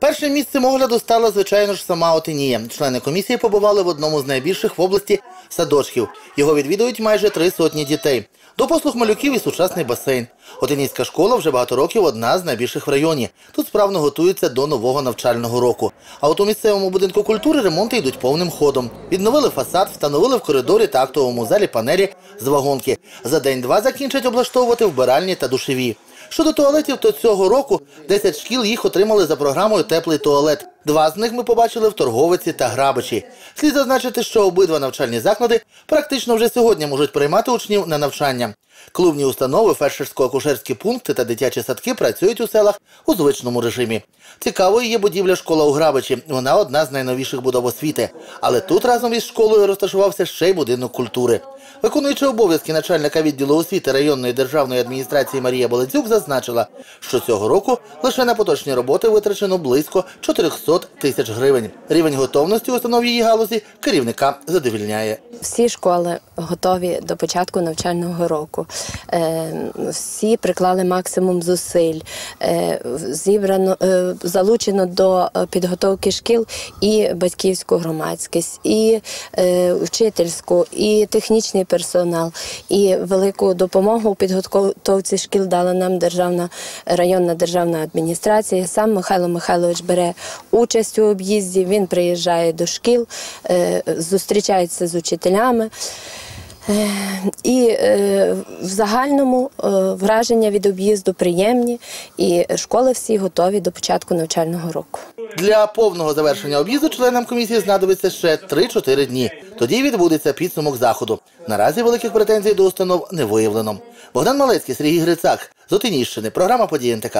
Першим місцем огляду стала, звичайно ж, сама Отинія. Члени комісії побували в одному з найбільших в області садочків. Його відвідують майже три сотні дітей. До послуг малюків і сучасний басейн. Отинійська школа вже багато років одна з найбільших в районі. Тут справно готуються до нового навчального року. А от у місцевому будинку культури ремонти йдуть повним ходом. Відновили фасад, встановили в коридорі та актовому залі панелі з вагонки. За день-два закінчать облаштовувати вбиральні та душеві. Щодо туалетів, то цього року 10 шкіл їх отримали за програмою Теплий туалет. Два з них ми побачили в Торговиці та Грабичі. Слід зазначити, що обидва навчальні заклади практично вже сьогодні можуть приймати учнів на навчання. Клубні установи, фельдшерсько-акушерські пункти та дитячі садки працюють у селах у звичному режимі. Цікавою є будівля школа у Грабичі. Вона одна з найновіших будов освіти. Але тут разом із школою розташувався ще й будинок культури. Виконуючи обов'язки начальника відділу освіти районної державної адміністрації Марія Болецюк зазначила, що цього року лише на поточні роботи витрачено близько 400 тисяч гривень. Рівень готовності установ її галузі керівника задовільняє. Всі школи готові до початку навчального року. Е, Всі приклали максимум зусиль. Е, Зібрано е, залучено до підготовки шкіл і батьківську громадськість, і вчительську, і технічний персонал. І велику допомогу у підготовці шкіл дала нам державна районна державна адміністрація. Сам Михайло Михайлович бере участь у об'їзді. Він приїжджає до шкіл, е, зустрічається з учителями. Е, І е, в загальному враження від об'їзду приємні, і школи всі готові до початку навчального року. Для повного завершення об'їзду членам комісії знадобиться ще 3-4 дні. Тоді відбудеться підсумок заходу. Наразі великих претензій до установ не виявлено. Богдан Малецький, Сергій Грицак, з Отинійщини, програма «Події НТК».